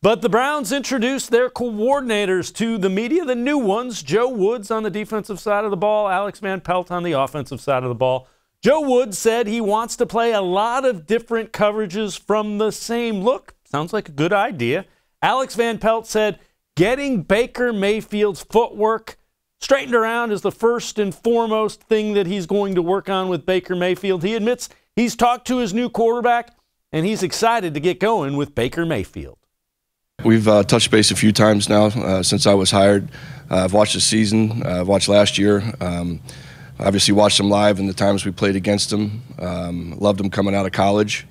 But the Browns introduced their coordinators to the media, the new ones Joe Woods on the defensive side of the ball, Alex Van Pelt on the offensive side of the ball. Joe Woods said he wants to play a lot of different coverages from the same look. Sounds like a good idea. Alex Van Pelt said getting Baker Mayfield's footwork straightened around is the first and foremost thing that he's going to work on with Baker Mayfield. He admits he's talked to his new quarterback and he's excited to get going with Baker Mayfield. We've uh, touched base a few times now uh, since I was hired. Uh, I've watched the season. Uh, I've watched last year. Um, obviously, watched them live in the times we played against them. Um, loved them coming out of college.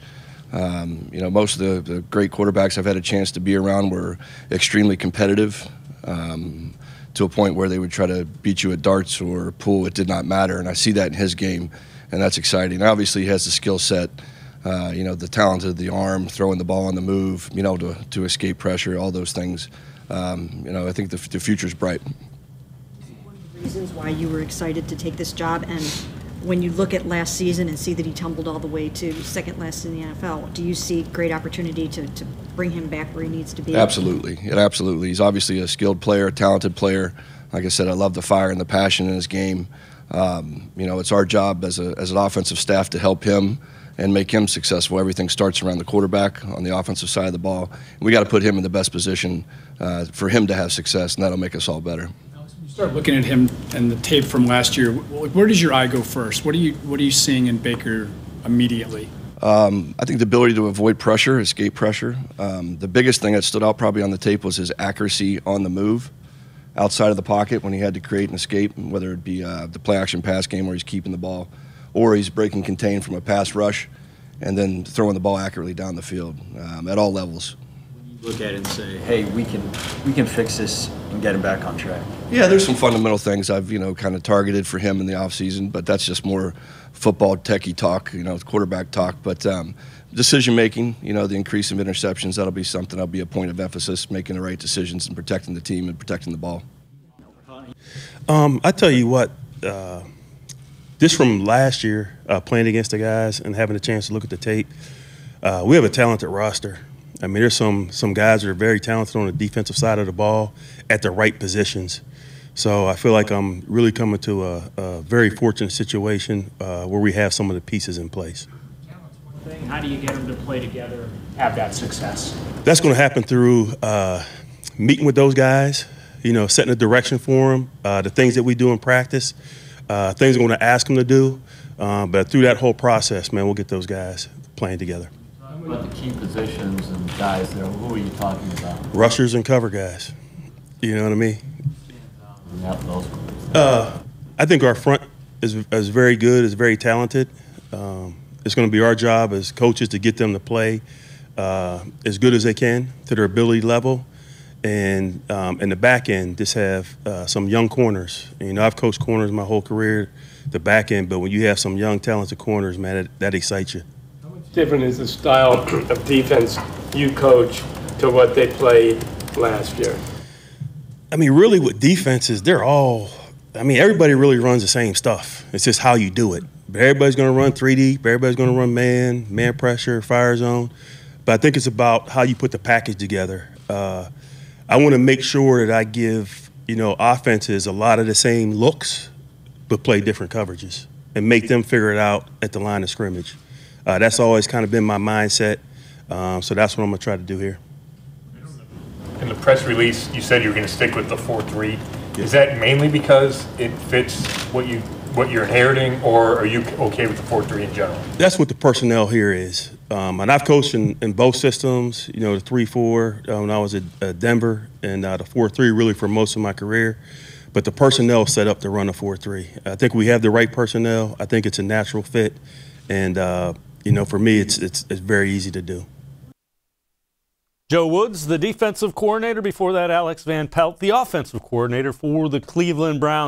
Um, you know, most of the, the, great quarterbacks I've had a chance to be around were extremely competitive um, to a point where they would try to beat you at darts or pool. It did not matter, and I see that in his game, and that's exciting. Obviously, he has the skill set uh, you know, the talent of the arm, throwing the ball on the move, you know, to, to escape pressure, all those things. Um, you know, I think the, the future's bright. One of the reasons why you were excited to take this job, and when you look at last season and see that he tumbled all the way to second last in the NFL, do you see great opportunity to, to bring him back where he needs to be? Absolutely. Yeah, absolutely. He's obviously a skilled player, a talented player. Like I said, I love the fire and the passion in his game. Um, you know, it's our job as, a, as an offensive staff to help him and make him successful. Everything starts around the quarterback on the offensive side of the ball. We got to put him in the best position uh, for him to have success, and that'll make us all better. You start looking at him and the tape from last year. Where does your eye go first? What are you What are you seeing in Baker immediately? Um, I think the ability to avoid pressure, escape pressure. Um, the biggest thing that stood out probably on the tape was his accuracy on the move, outside of the pocket when he had to create an escape, whether it be uh, the play action pass game where he's keeping the ball or he's breaking contain from a pass rush and then throwing the ball accurately down the field um, at all levels. Look at it and say, "Hey, we can we can fix this and get him back on track." Yeah, there's some fundamental things I've you know kind of targeted for him in the offseason, but that's just more football techie talk, you know, quarterback talk. But um, decision making, you know, the increase of interceptions, that'll be something that'll be a point of emphasis, making the right decisions and protecting the team and protecting the ball. Um, I tell you what. Uh, just from last year, uh, playing against the guys and having a chance to look at the tape, uh, we have a talented roster. I mean, there's some some guys that are very talented on the defensive side of the ball at the right positions. So I feel like I'm really coming to a, a very fortunate situation uh, where we have some of the pieces in place. How do you get them to play together, have that success? That's going to happen through uh, meeting with those guys, you know, setting a direction for them, uh, the things that we do in practice uh, things we're going to ask them to do. Uh, but through that whole process, man, we'll get those guys playing together. About the key positions and guys there? Who are you talking about? Rushers and cover guys. You know what I mean? Uh, I think our front is, is very good, is very talented. Um, it's going to be our job as coaches to get them to play uh, as good as they can to their ability level and um, in the back end, just have uh, some young corners. And, you know, I've coached corners my whole career, the back end, but when you have some young, talented corners, man, that, that excites you. How much different is the style of defense you coach to what they played last year? I mean, really, with defenses, they're all. I mean, everybody really runs the same stuff. It's just how you do it. But everybody's going to run 3D. Everybody's going to run man, man pressure, fire zone. But I think it's about how you put the package together. Uh, I want to make sure that I give you know offenses a lot of the same looks, but play different coverages and make them figure it out at the line of scrimmage. Uh, that's always kind of been my mindset. Um, so that's what I'm going to try to do here. In the press release, you said you were going to stick with the four-three. Is that mainly because it fits what you what you're inheriting, or are you okay with the four-three in general? That's what the personnel here is. Um, and I've coached in, in, both systems, you know, the 3 4 uh, when I was at Denver, and uh, the 4 3 really for most of my career. But the personnel set up to run a 4 3. I think we have the right personnel. I think it's a natural fit. And, uh, you know, for me, it's, it's, it's very easy to do. Joe Woods, the defensive coordinator. Before that, Alex Van Pelt, the offensive coordinator for the Cleveland Browns.